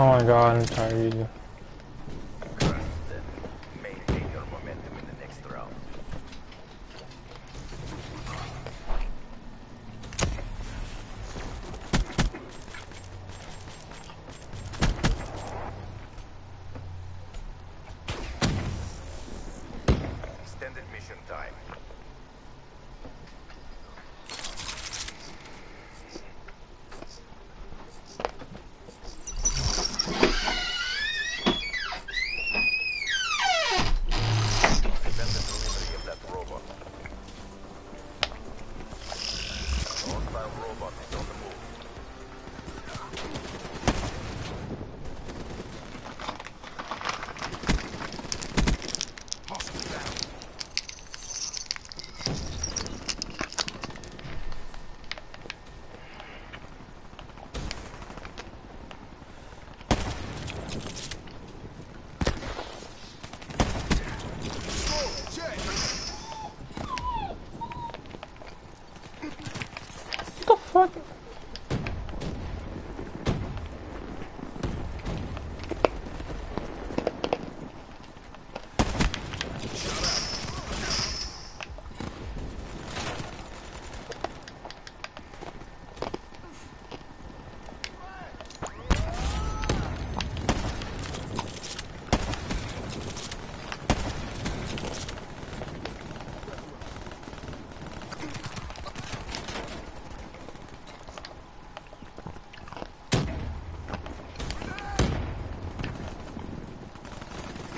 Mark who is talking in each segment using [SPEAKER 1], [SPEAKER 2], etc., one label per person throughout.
[SPEAKER 1] Oh my god, I'm tired.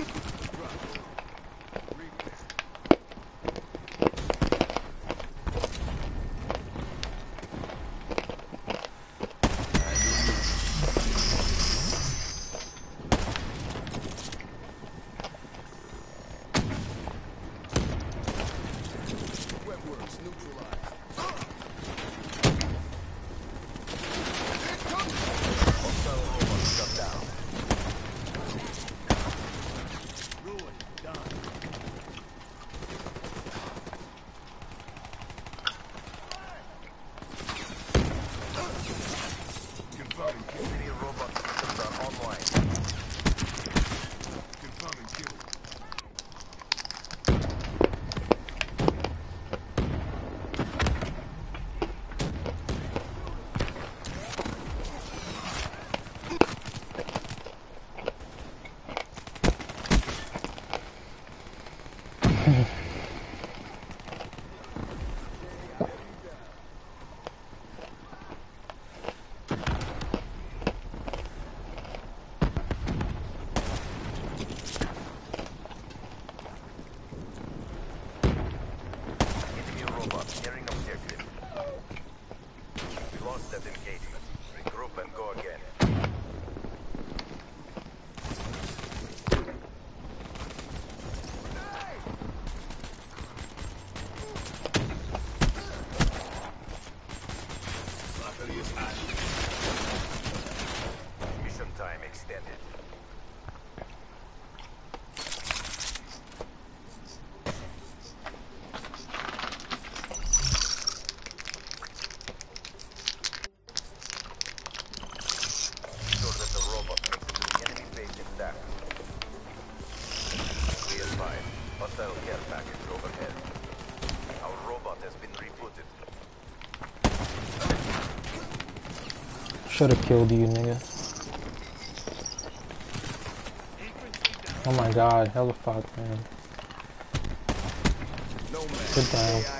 [SPEAKER 1] you
[SPEAKER 2] engaging. Should
[SPEAKER 1] have killed you, nigga. Oh my god, hella fuck, man. Goodbye.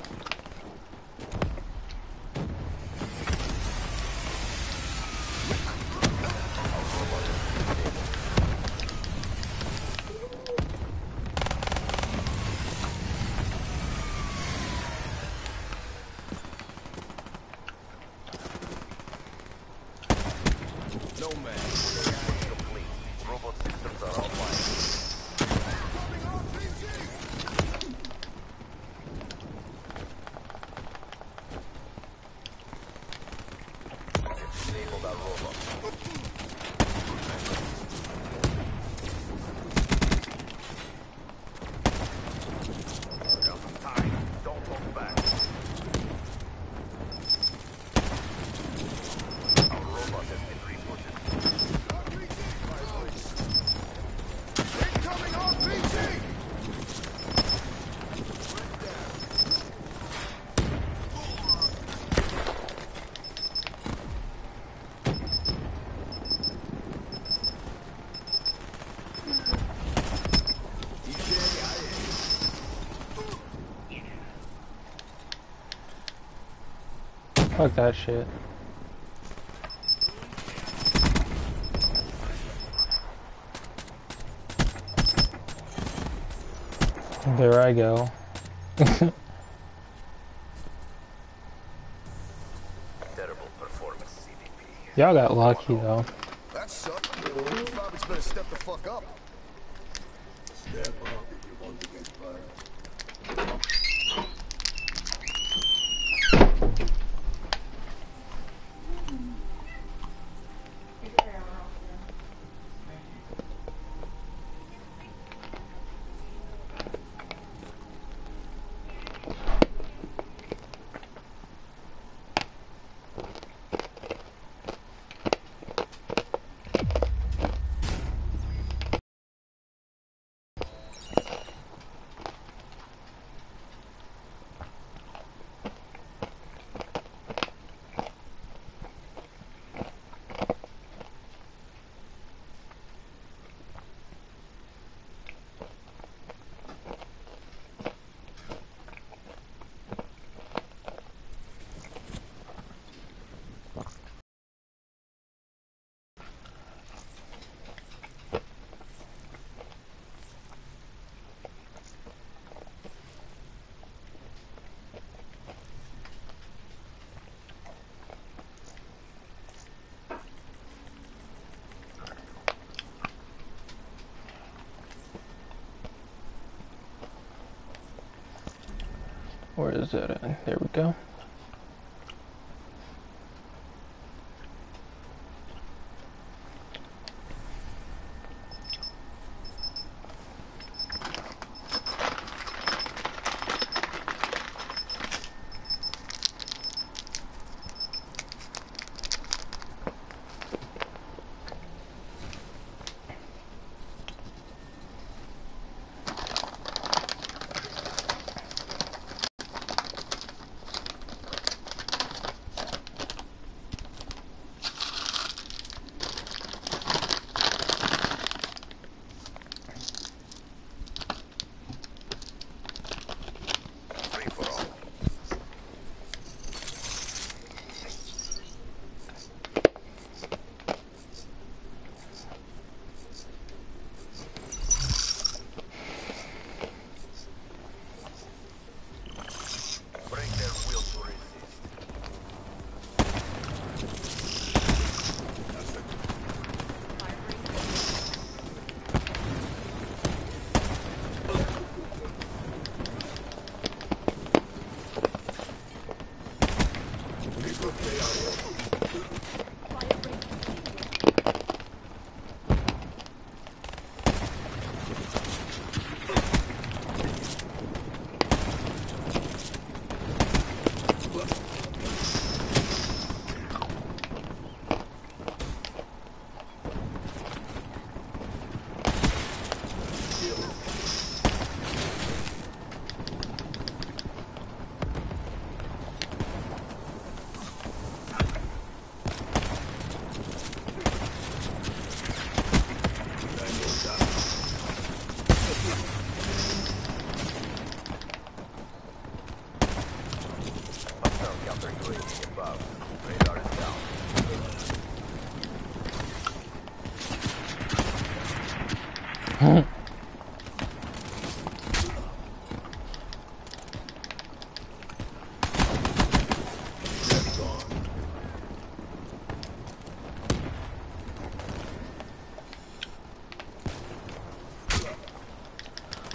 [SPEAKER 1] Down. Complete. Robot systems are online.
[SPEAKER 3] Fuck that shit. There I go.
[SPEAKER 1] Terrible performance, CDP.
[SPEAKER 3] Y'all got lucky though.
[SPEAKER 2] That sucked. Bobby's better step the fuck up. Step up
[SPEAKER 3] Where is it at? There we go.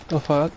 [SPEAKER 1] The fuck?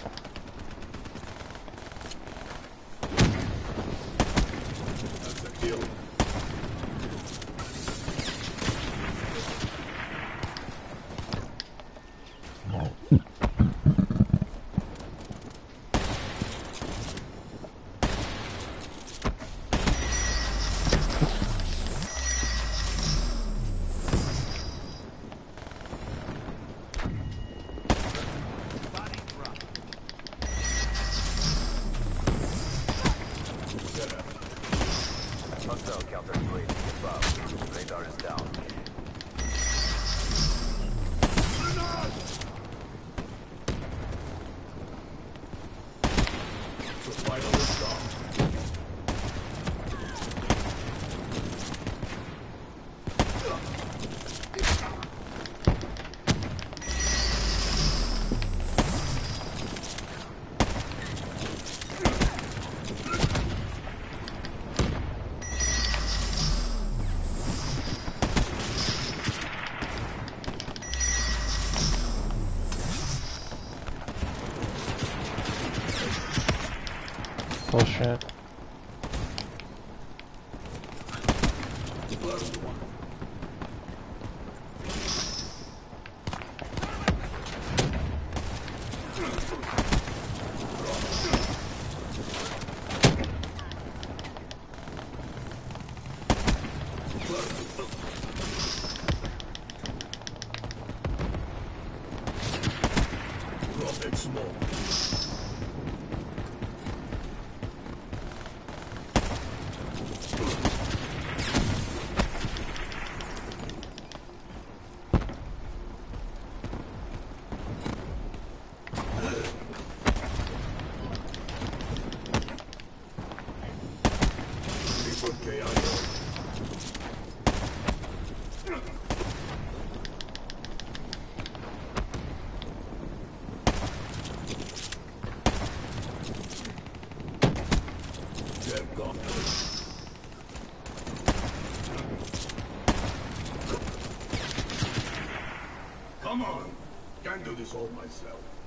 [SPEAKER 1] Bullshit.
[SPEAKER 2] Drop it All myself.